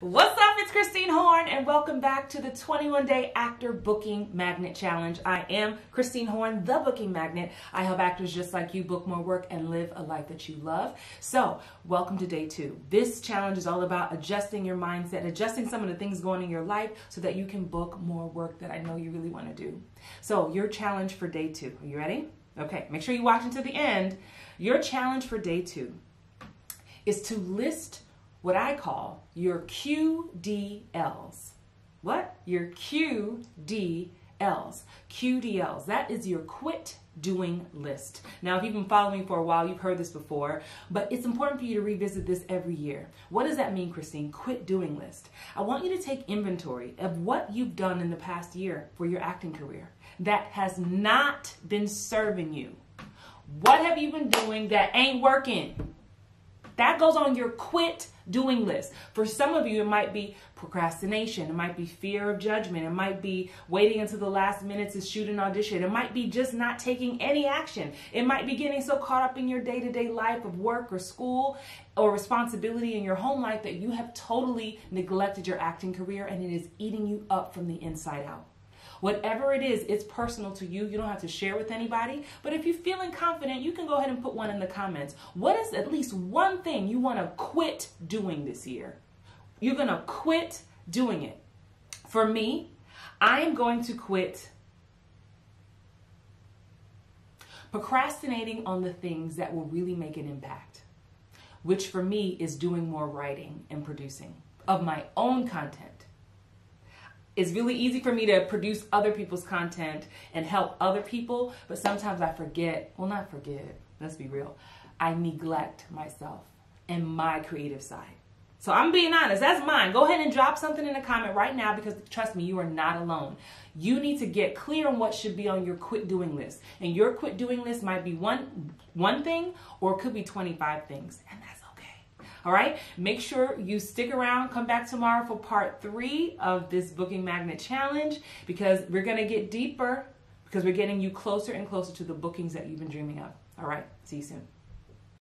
What's up? It's Christine Horn, and welcome back to the 21 Day Actor Booking Magnet Challenge. I am Christine Horn, the booking magnet. I help actors just like you book more work and live a life that you love. So, welcome to day two. This challenge is all about adjusting your mindset, adjusting some of the things going in your life so that you can book more work that I know you really want to do. So, your challenge for day two. Are you ready? Okay, make sure you watch until the end. Your challenge for day two is to list what I call your QDLs. What? Your QDLs. QDLs. That is your quit doing list. Now, if you've been following me for a while, you've heard this before, but it's important for you to revisit this every year. What does that mean, Christine? Quit doing list. I want you to take inventory of what you've done in the past year for your acting career that has not been serving you. What have you been doing that ain't working? That goes on your quit doing list. For some of you, it might be procrastination. It might be fear of judgment. It might be waiting until the last minute to shoot an audition. It might be just not taking any action. It might be getting so caught up in your day to day life of work or school or responsibility in your home life that you have totally neglected your acting career and it is eating you up from the inside out. Whatever it is, it's personal to you. You don't have to share with anybody. But if you're feeling confident, you can go ahead and put one in the comments. What is at least one thing you want to quit doing this year? You're going to quit doing it. For me, I am going to quit procrastinating on the things that will really make an impact, which for me is doing more writing and producing of my own content it's really easy for me to produce other people's content and help other people, but sometimes I forget, well, not forget, let's be real, I neglect myself and my creative side. So I'm being honest, that's mine. Go ahead and drop something in the comment right now because trust me, you are not alone. You need to get clear on what should be on your quit doing list. And your quit doing list might be one one thing or it could be 25 things. And that's all right, make sure you stick around. Come back tomorrow for part three of this Booking Magnet Challenge because we're going to get deeper because we're getting you closer and closer to the bookings that you've been dreaming of. All right, see you soon.